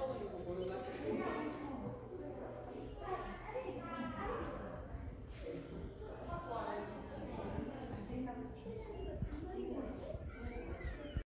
follow.